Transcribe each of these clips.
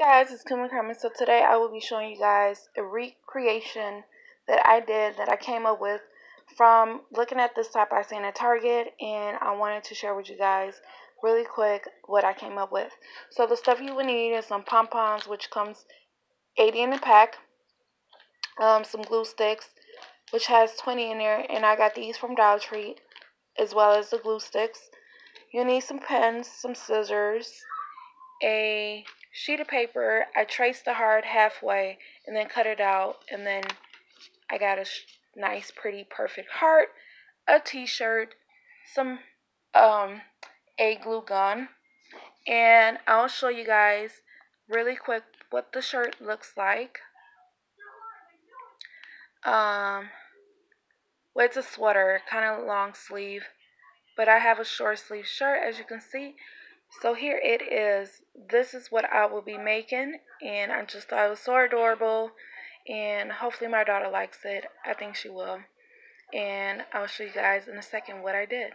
guys, it's Kim Carmen. So today I will be showing you guys a recreation that I did that I came up with from looking at this top I seen at Target and I wanted to share with you guys really quick what I came up with. So the stuff you would need is some pom-poms which comes 80 in a pack, um, some glue sticks which has 20 in there and I got these from Dollar Tree as well as the glue sticks. You need some pens, some scissors, a sheet of paper. I traced the heart halfway and then cut it out. And then I got a nice, pretty, perfect heart, a t-shirt, some, um, a glue gun. And I'll show you guys really quick what the shirt looks like. Um, well, it's a sweater, kind of long sleeve. But I have a short sleeve shirt, as you can see. So here it is. This is what I will be making. And I just thought it was so adorable. And hopefully my daughter likes it. I think she will. And I'll show you guys in a second what I did.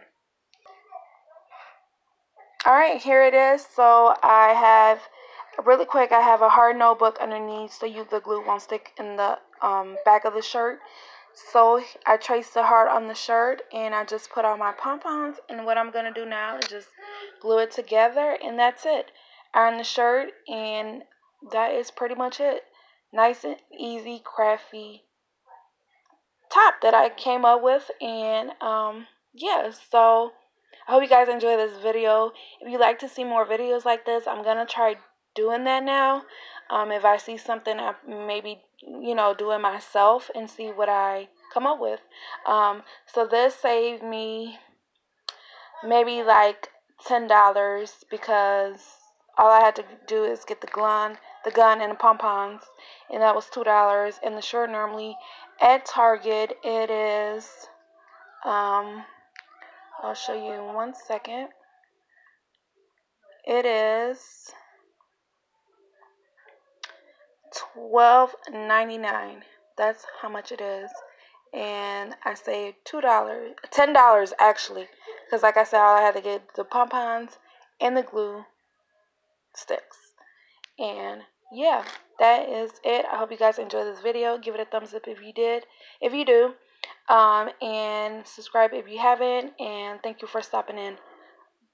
Alright, here it is. So I have, really quick, I have a hard notebook underneath so you the glue won't stick in the um, back of the shirt. So I traced the heart on the shirt and I just put on my pom-poms. And what I'm going to do now is just glue it together and that's it. Iron the shirt and that is pretty much it. Nice and easy, crafty top that I came up with. And um, yeah, so I hope you guys enjoy this video. If you like to see more videos like this, I'm going to try doing that now. Um, if I see something, I maybe, you know, do it myself and see what I come up with. Um, so this saved me maybe like $10 because all I had to do is get the gun, the gun and the pom-poms, and that was $2. And the shirt normally at Target, it is, um, I'll show you in one second. It is twelve ninety nine. That's how much it is. And I saved two dollars, ten dollars actually, because like I said, all I had to get the pom poms and the glue sticks. And yeah, that is it. I hope you guys enjoyed this video. Give it a thumbs up if you did. If you do, um, and subscribe if you haven't. And thank you for stopping in.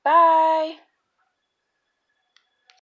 Bye.